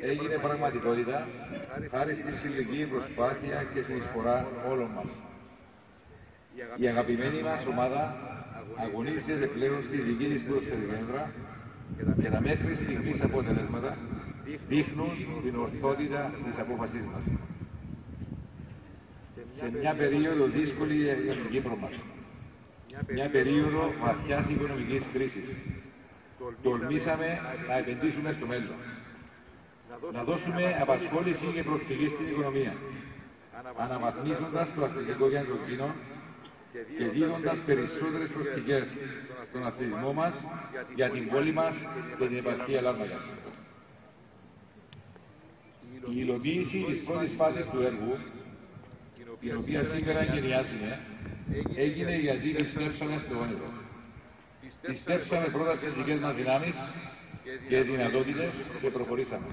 έγινε πραγματικότητα χάρη στη συλλογική προσπάθεια και συνεισφορά όλων μας. Η αγαπημένη μας ομάδα αγωνίζεται πλέον στη δική της ποδοσφαιρική και τα μέχρι στιγμής αποτελέσματα δείχνουν την ορθότητα της απόφασής μας. Σε μια περίοδο δύσκολη για την Κύπρο μας, μια περίοδο βαθιάς οικονομικής κρίσης, τολμήσαμε να επενδύσουμε στο μέλλον, να δώσουμε απασχόληση και προοπτική στην οικονομία, αναβαθμίζοντας το αθλητικό κέντρο Τζίνο και δίνοντας περισσότερες προοπτικές στον αθλητισμό μας για την πόλη μας και την επαρχία Λάρναγας. Η υλοποίηση της πρώτης φάσης του έργου, την οποία σήμερα γενιάζουμε, έγινε γιατί πιστέψαμε στο όνειρο. Πιστέψαμε πρώτα στις δικές μας δυνάμεις και δυνατότητες και προχωρήσαμε.